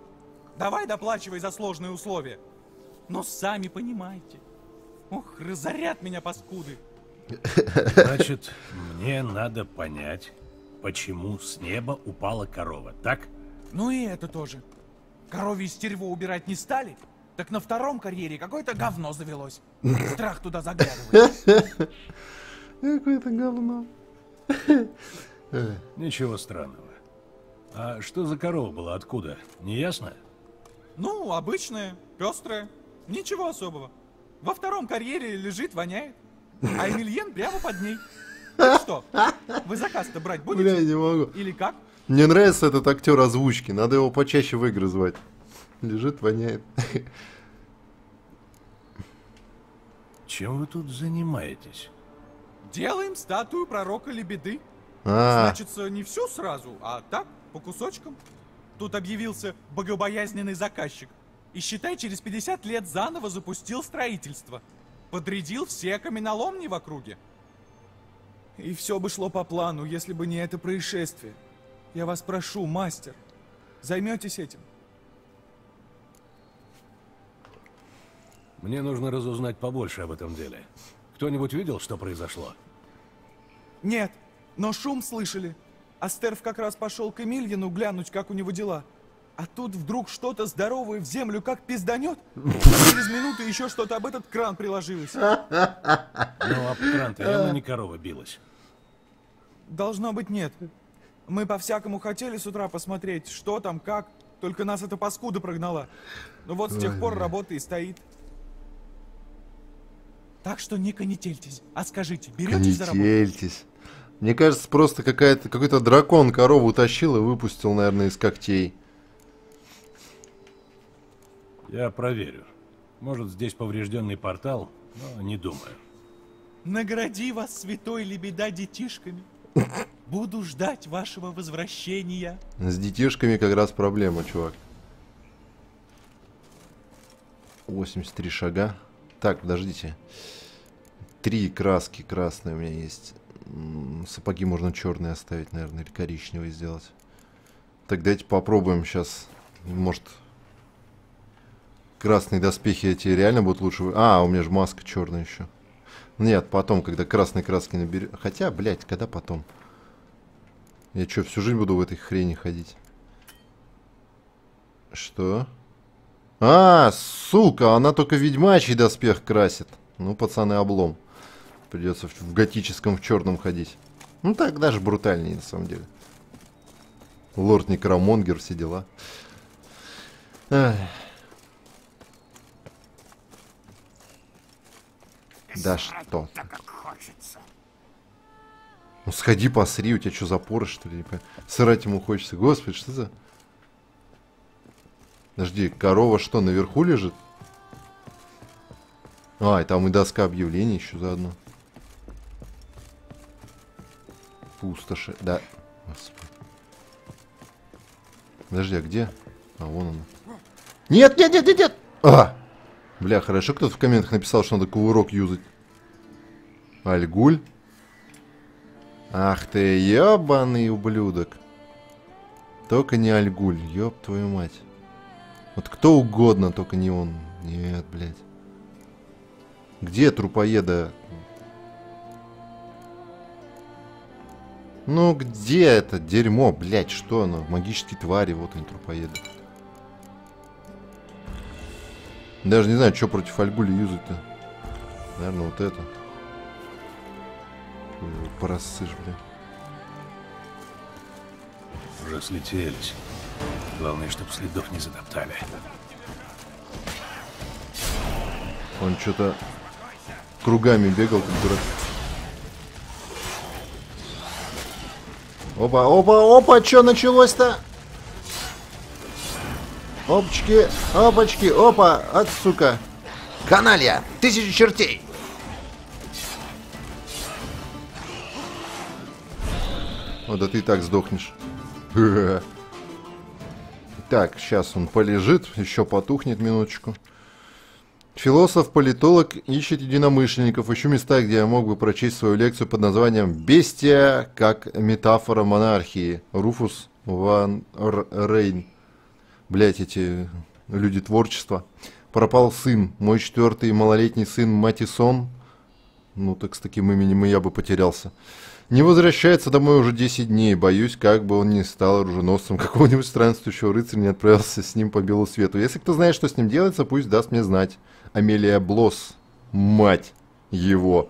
Давай доплачивай за сложные условия. Но сами понимаете. Ох, разорят меня паскуды. Значит, мне надо понять, почему с неба упала корова, так? Ну и это тоже. Коровье стерво убирать не стали, так на втором карьере какое-то говно завелось. Страх туда заглядывает. Какое-то говно. Ничего странного. А что за корова была, откуда? Не ясно? Ну, обычная, пестрая, ничего особого. Во втором карьере лежит, воняет. А Эмильен прямо под ней. Что, вы заказ-то брать будете? Бля, не могу. Или как? Мне нравится этот актер озвучки. Надо его почаще в игры звать. Лежит, воняет. Чем вы тут занимаетесь? Делаем статую пророка Лебеды. А, Значится, не всю сразу, а так, по кусочкам. Тут объявился богобоязненный заказчик. И считай, через 50 лет заново запустил строительство. Подрядил все каменоломни в округе. И все бы шло по плану, если бы не это происшествие. Я вас прошу, мастер, займетесь этим. Мне нужно разузнать побольше об этом деле. Кто-нибудь видел, что произошло? Нет, но шум слышали. Астерв как раз пошел к Эмильину глянуть, как у него дела. А тут вдруг что-то здоровое в землю как пизданет. а Через минуту еще что-то об этот кран приложилось. Ну, об кран-то явно не корова билась. Должно быть нет. Мы по-всякому хотели с утра посмотреть, что там, как. Только нас эта паскуда прогнала. Ну вот с тех пор работа и стоит. Так что не конетельтесь, а скажите, беретесь за работу? конетельтесь. Мне кажется, просто какая-то, какой-то дракон корову утащил и выпустил, наверное, из когтей. Я проверю. Может, здесь поврежденный портал, но не думаю. Награди вас, святой лебеда, детишками. Буду ждать вашего возвращения. С детишками как раз проблема, чувак. 83 шага. Так, подождите. Три краски красные у меня есть. Сапоги можно черные оставить, наверное, или коричневые сделать. Так, давайте попробуем сейчас. Может... красные доспехи эти реально будут лучше... А, у меня же маска черная еще. Нет, потом, когда красной краски наберет. Хотя, блядь, когда потом? Я что, всю жизнь буду в этой хрени ходить? Что? А, сука, она только ведьмачий доспех красит. Ну, пацаны, облом. Придется в, в готическом в черном ходить. Ну, так даже брутальнее, на самом деле. Лорд Некромонгер, все дела. Ай. Да что хочется. Ну сходи посри, у тебя что, запоры, что ли? не понятно. Срать ему хочется. Господи, что за... Подожди, корова что, наверху лежит? А, и там и доска объявлений еще заодно. Пустоши, да. Подожди, а где? А, вон она. Нет, нет, нет, нет, нет! А! Бля, хорошо кто-то в комментах написал, что надо кувырок юзать. Альгуль? Ах ты, ебаный ублюдок. Только не Альгуль, ёб твою мать. Вот кто угодно, только не он. Нет, блядь. Где трупоеда? Ну где это дерьмо, блядь, что оно? Магические твари, вот они, трупоеды. Даже не знаю, что против Альгули юзать-то. Наверное, вот это. Порассышь, бля. Уже слетелись. Главное, чтобы следов не затоптали. Он что-то кругами бегал, как дурак. Опа, опа, опа, что началось-то? Опачки, опачки, опа, от сука. Каналья! Тысячи чертей! О, да ты и так сдохнешь. Так, сейчас он полежит, еще потухнет минуточку. Философ-политолог ищет единомышленников. Ищу места, где я мог бы прочесть свою лекцию под названием «Бестия как метафора монархии». Руфус Ван Р- Рейн. Блять, эти люди творчества. Пропал сын. Мой четвертый малолетний сын Матисон. Ну, так с таким именем и я бы потерялся. Не возвращается домой уже 10 дней. Боюсь, как бы он не стал оруженосцем какого-нибудь странствующего рыцаря, не отправился с ним по белу свету. Если кто знает, что с ним делается, пусть даст мне знать. Амелия Блосс. Мать его.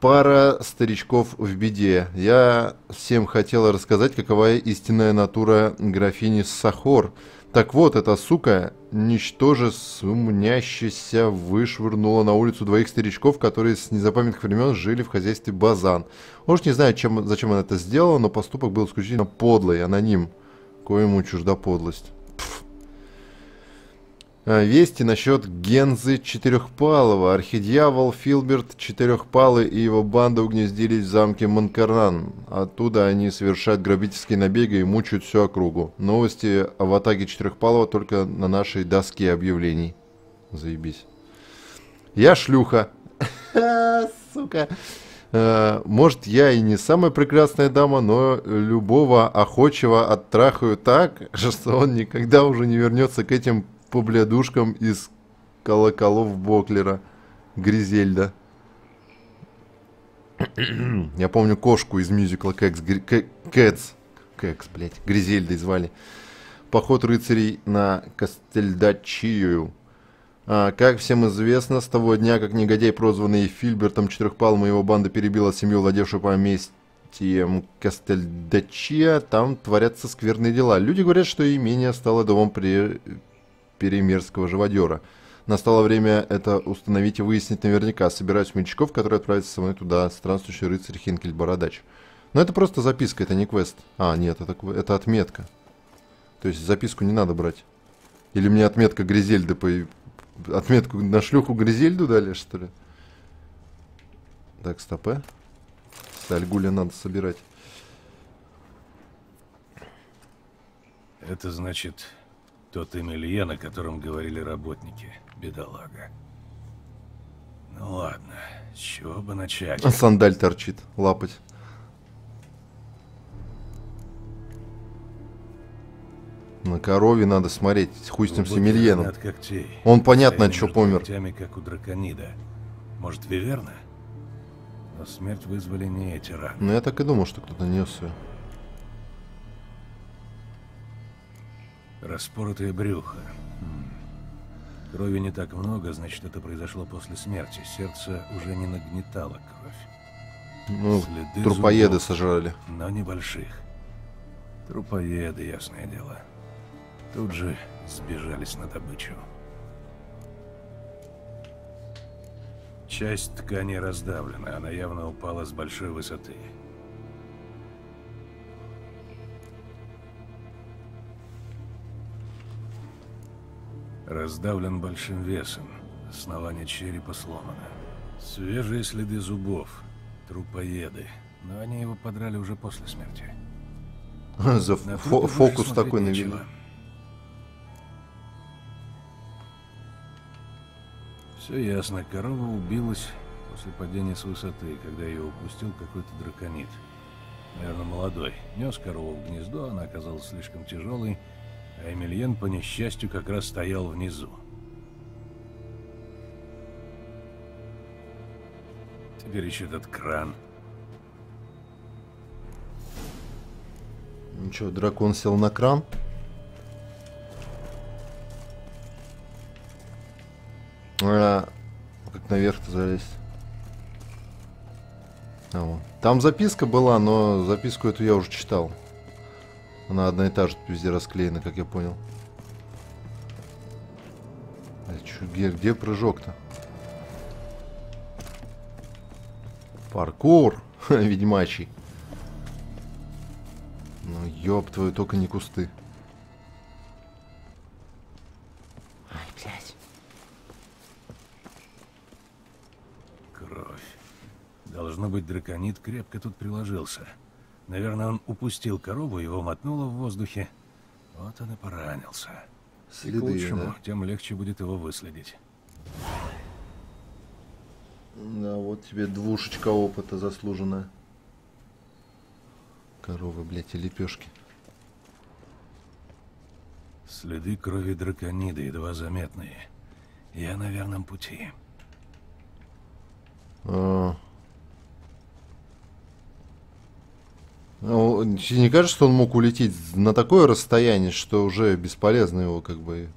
Пара старичков в беде. Я всем хотела рассказать, какова истинная натура графини Сахор. Так вот, эта сука, ничтоже сумнящаяся, вышвырнула на улицу двоих старичков, которые с незапамятных времен жили в хозяйстве Базан. Уж не знаю, чем, зачем она это сделала, но поступок был исключительно подлый, аноним. Коему чужда подлость. А, Вести насчет Гензы Четырехпалого. Архидьявол Филберт Четырехпалый и его банда угнездились в замке Манкарнан. Оттуда они совершают грабительские набеги и мучают всю округу. Новости об атаке Четырехпалого только на нашей доске объявлений. Заебись. Я шлюха. Сука. Э, Может, я и не самая прекрасная дама, но любого охочего оттрахаю так, что он никогда уже не вернется к этим поблядушкам из колоколов Боклера. Гризельда. Я помню кошку из мюзикла Кэкс. Кэтс. Кэкс, блядь. Гризельдой звали. Поход рыцарей на Кастельдачию. А, как всем известно, с того дня, как негодяй, прозванный Фильбертом Четырехпалым и его банда перебила семью, владевшую поместьем Кастельдачия, там творятся скверные дела. Люди говорят, что имение стало домом при... перемерского живодера. Настало время это установить и выяснить наверняка. Собираюсь смельчаков, которые отправятся со мной туда, странствующий рыцарь Хинкель Бородач. Но это просто записка, это не квест. А, нет, это, это отметка. То есть записку не надо брать. Или мне отметка Гризельды по... Отметку на шлюху Гризельду дали, что ли? Так, стоп, э. С Альгуля надо собирать. Это значит тот Эмильен, о котором говорили работники. Бедолага. Ну ладно, с чего бы начать? А сандаль торчит, лапать. На корове надо смотреть, хуй с ним от когтей. Он понятно, от Стояли чего между помер. когтями, как у драконида. Может, виверна? Но смерть вызвали не эти раны. Ну я так и думал, что кто-то нес ее. Распоротое брюхо. М. Крови не так много, значит, это произошло после смерти. Сердце уже не нагнетало кровь. Ну, Следы трупоеды зубов, сожрали. Но небольших. Трупоеды, ясное дело. Тут же сбежались на добычу. Часть ткани раздавлена, она явно упала с большой высоты. Раздавлен большим весом. Основание черепа сломано. Свежие следы зубов. Трупоеды. Но они его подрали уже после смерти. За фо- фокус такой навели. Все ясно. Корова убилась после падения с высоты, когда ее упустил какой-то драконит. Наверное, молодой. Нес корову в гнездо, она оказалась слишком тяжелой, а Эмильен, по несчастью, как раз стоял внизу. Теперь еще этот кран. Ничего, дракон сел на кран. А, как наверх-то залезть? А, вон. Там записка была, но записку эту я уже читал. Она одна и та же везде расклеена, как я понял. А чё, где, где прыжок-то? Паркур ведьмачий. Ну, ёб твою, только не кусты. Ай, блядь. Кровь. Должно быть, драконит крепко тут приложился. Наверное, он упустил корову, его мотнуло в воздухе. Вот он и поранился. и к Следы, лучшему, да? тем легче будет его выследить. Да, вот тебе двушечка опыта заслуженная. Коровы, блядь, и лепешки. Следы крови драконида едва заметные. Я на верном пути. А. Ну, тебе не кажется, что он мог улететь на такое расстояние, что уже бесполезно его как бы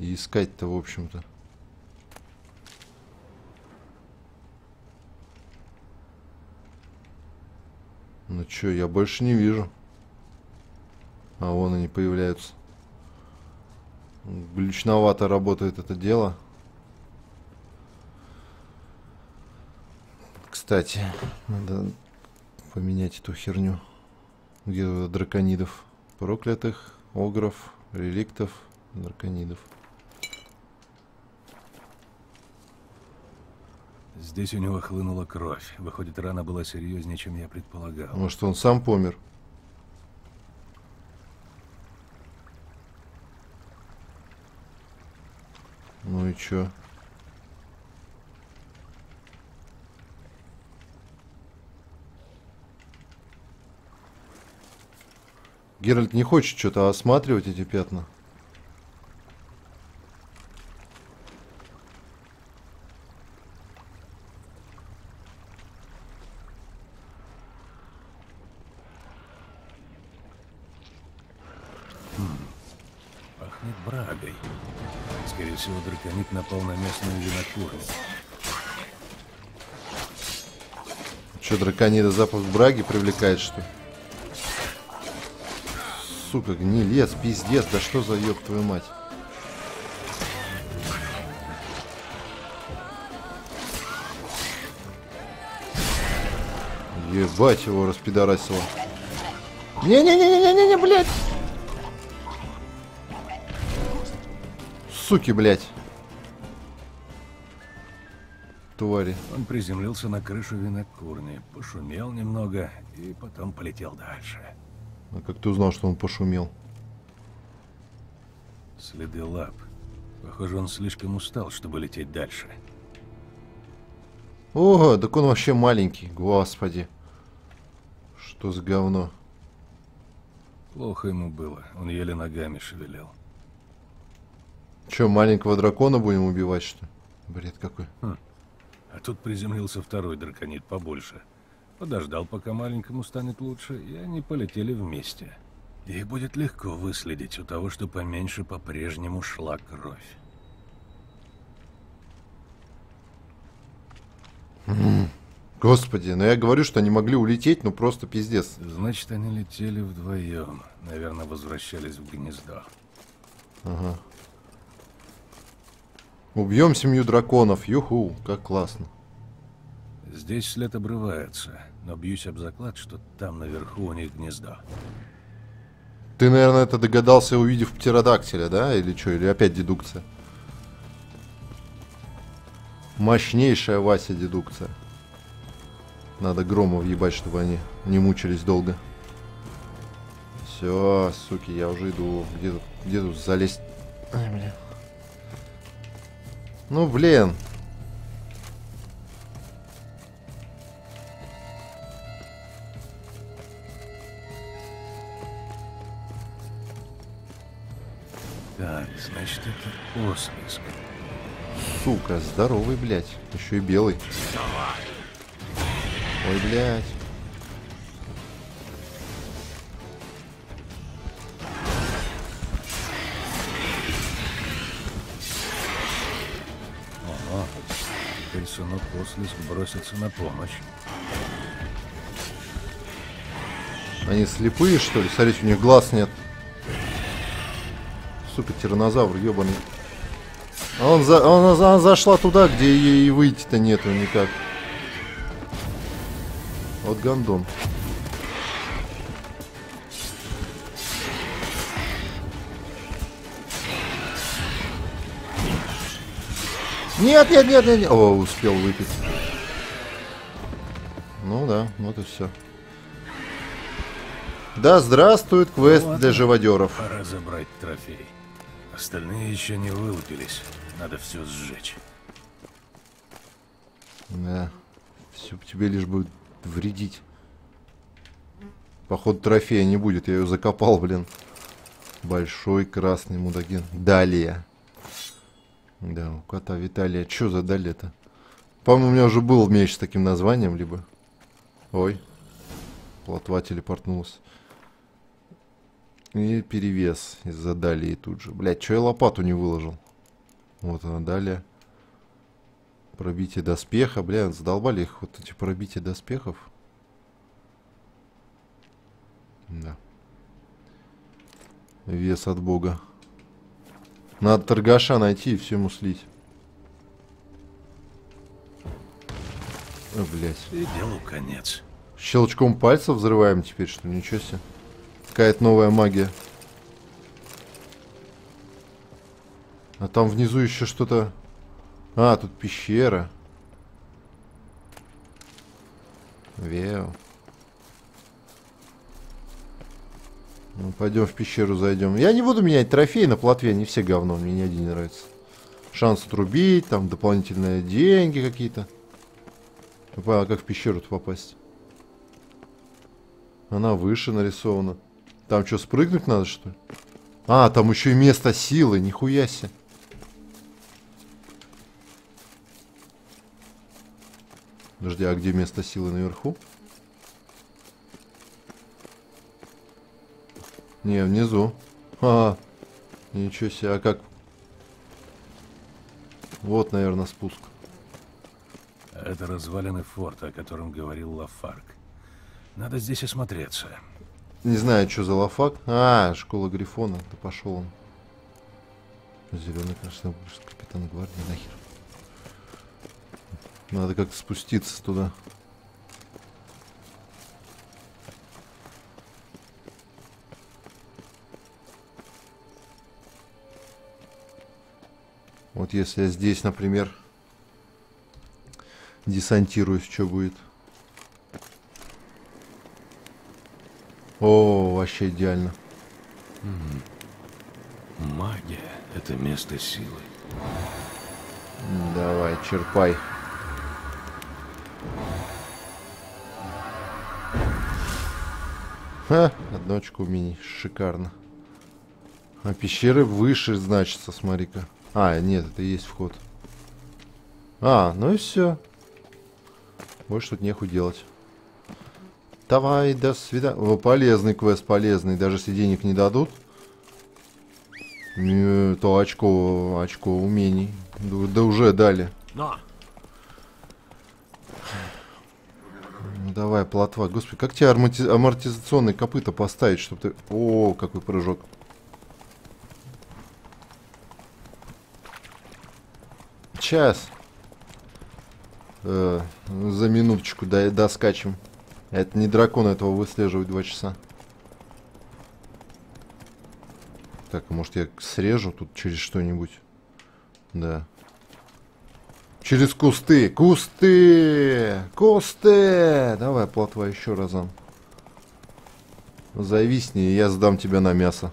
искать-то, в общем-то. Ну чё, я больше не вижу. А вон они появляются. Глючновато работает это дело. Кстати, надо поменять эту херню. Где драконидов? Проклятых, огров, реликтов, драконидов. Здесь у него хлынула кровь. Выходит, рана была серьезнее, чем я предполагал. Может, он сам помер? Ну и чё? Геральт не хочет что-то осматривать эти пятна. Пахнет брагой. Скорее всего, драконит напал на местную винокурню. Что, драконида запах браги привлекает, что ли? Сука, гнилец, пиздец, да что за ёб твою мать? Ебать его распидорасило. Не-не-не-не-не-не, блядь! Суки, блядь. Твари. Он приземлился на крышу винокурни, пошумел немного и потом полетел дальше. А как ты узнал, что он пошумел? Следы лап. Похоже, он слишком устал, чтобы лететь дальше. Ого, так он вообще маленький, господи. Что за говно? Плохо ему было, он еле ногами шевелил. Че, маленького дракона будем убивать, что ли? Бред какой. Хм. А тут приземлился второй драконит побольше. Подождал, пока маленькому станет лучше, и они полетели вместе. Их будет легко выследить у того, что поменьше по-прежнему шла кровь. Господи, ну я говорю, что они могли улететь, ну просто пиздец. Значит, они летели вдвоем. Наверное, возвращались в гнездо. Ага. Убьем семью драконов. Юху, как классно. Здесь след обрывается, но бьюсь об заклад, что там наверху у них гнездо. Ты, наверное, это догадался, увидев птеродактиля, да? Или что? Или опять дедукция? Мощнейшая Вася дедукция. Надо грома въебать, чтобы они не мучились долго. Все, суки, я уже иду. Где тут, где тут залезть? Ай, бля. Ну, блин. Так, значит, это ослиск. Сука, здоровый, блядь. Еще и белый. Ой, блядь. Ага. Теперь сынок ослиск бросится на помощь. Они слепые, что ли? Смотрите, у них глаз нет. Сука, тиранозавр, ебаный. А он за, он, она зашла туда, где ей выйти-то нету никак. Вот гандон. Нет, нет, нет, нет, нет. О, успел выпить. Ну да, вот и все. Да, здравствует квест Вот для живодеров. Пора забрать трофей. Остальные еще не вылупились. Надо все сжечь. Да. Все тебе лишь бы вредить. Походу трофея не будет, я ее закопал, блин. Большой красный мудаген. Далее. Да, у кота Виталия. Что за далее-то? По-моему, у меня уже был меч с таким названием, либо... Ой. Плотва телепортнулась. И перевес из-за далее тут же. Блять, что я лопату не выложил? Вот она далее. Пробитие доспеха. Бля, задолбали их вот эти пробития доспехов. Да. Вес от бога. Надо торгаша найти и все ему слить. О, блядь. И делу конец. Щелчком пальцев взрываем теперь, что ли? Ничего себе. Какая-то новая магия. А там внизу еще что-то... А, тут пещера. Вео. Ну, пойдем в пещеру зайдем. Я не буду менять трофеи на плотве, они все говно, мне ни один не нравится. Шанс отрубить, там дополнительные деньги какие-то. А как в пещеру-то попасть? Она выше нарисована. Там что, спрыгнуть надо, что ли? А, там еще и место силы, нихуя себе. Подожди, а где место силы наверху? Не, внизу. А, ничего себе, а как? Вот, наверное, спуск. Это развалины форта, о котором говорил Лафарк. Надо здесь осмотреться. Не знаю, что за лафак. А, школа Грифона. Да пошел он. Зеленый, конечно, капитан гвардии, нахер. Надо как-то спуститься туда. Вот если я здесь, например, десантируюсь, что будет? О, вообще идеально. Магия — это место силы. Давай, черпай. Ха, одно очко умений. Шикарно. А пещеры выше, значится, смотри-ка. А, нет, это и есть вход. А, ну и все. Больше тут нехуй делать. Давай, до свидания. Полезный квест, полезный. Даже если денег не дадут, то очко, очко умений. Да, да уже дали. Но, Ну, давай, плотва. Господи, как тебе аморти- амортизационные копыта поставить, чтобы ты... О, какой прыжок. Сейчас. Э, за минуточку до, доскачем. Это не дракон этого выслеживать два часа. Так, а может я срежу тут через что-нибудь? Да. Через кусты! Кусты! Кусты! Давай, плотва, еще разом. Зависни, и я сдам тебя на мясо.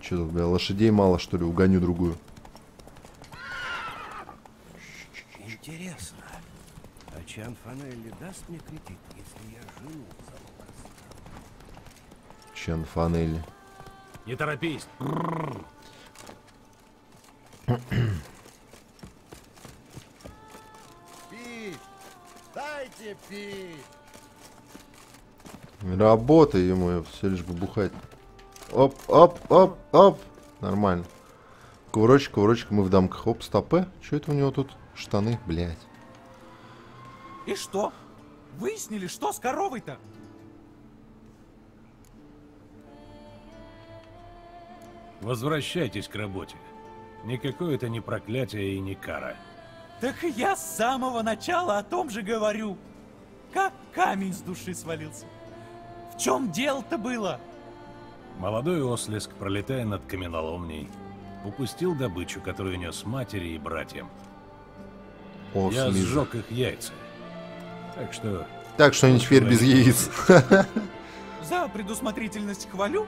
Че тут, бля, лошадей мало, что ли? Угоню другую. Интересно, а Чан Фанелли даст мне кредит, если я жену залог Чан Фанелли. Не торопись. Пить! Дайте пить! Работа ему, все лишь бы бухать. Оп, оп, оп, оп. Нормально. Кувырочек, кувырочек, мы в дамках. Оп, стопы. Что это у него тут? Штаны, блядь. И что? Выяснили, что с коровой-то? Возвращайтесь к работе. Никакое это не проклятие и не кара. Так я с самого начала о том же говорю. Как камень с души свалился. В чем дело-то было? Молодой ослеск, пролетая над каменоломней, упустил добычу, которую нес матери и братьям. Я Ослиза. сжег их яйца. Так что... Так что они теперь без яиц. За предусмотрительность хвалю,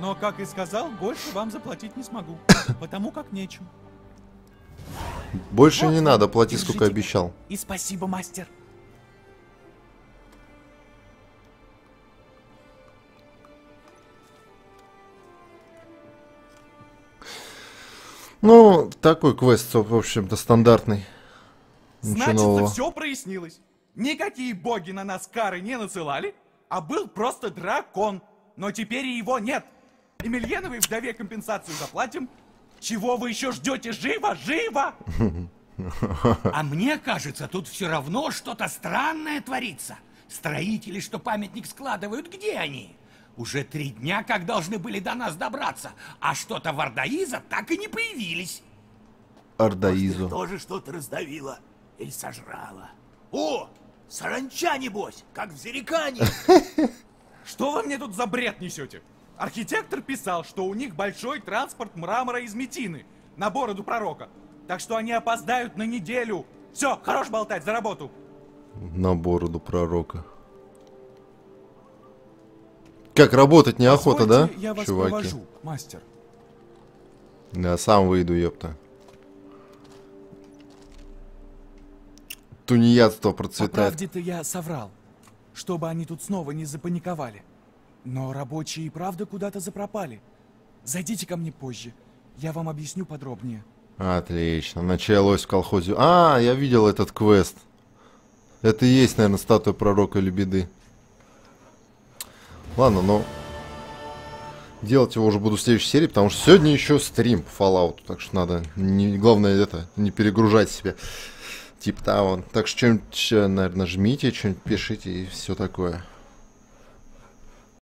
но, как и сказал, больше вам заплатить не смогу, потому как нечем. Больше Вот не надо, плати, сколько держите. обещал. И спасибо, мастер. Ну, такой квест, в общем-то, стандартный. Ничего Значит, нового. все прояснилось. Никакие боги на нас кары не насылали, а был просто дракон. Но теперь и его нет. Емельяновой вдове компенсацию заплатим. Чего вы еще ждете? Живо, живо! А мне кажется, тут все равно что-то странное творится. Строители, что памятник складывают, где они? Уже три дня, как должны были до нас добраться, а что-то в Ардаиза так и не появились. Ардаизу. тоже что-то раздавило или сожрало. О, саранча, небось, как в Зерикане. Что вы мне тут за бред несете? Архитектор писал, что у них большой транспорт мрамора из Метины на бороду пророка. Так что они опоздают на неделю. Все, хорош болтать, за работу. На бороду пророка. Как работать неохота, да, Позвольте, я вас чуваки? провожу, мастер. Да, сам выйду, ёпта. Тунеядство По процветает. правде-то я соврал, чтобы они тут снова не запаниковали. Но рабочие и правда куда-то запропали. Зайдите ко мне позже, я вам объясню подробнее. Отлично, началось в колхозе. А, я видел этот квест. Это и есть, наверное, статуя пророка или беды. Ладно, но делать его уже буду в следующей серии, потому что сегодня еще стрим по Fallout, так что надо, не, главное это, не перегружать себя. Того. Так что что-нибудь, наверное, жмите, что-нибудь пишите и все такое.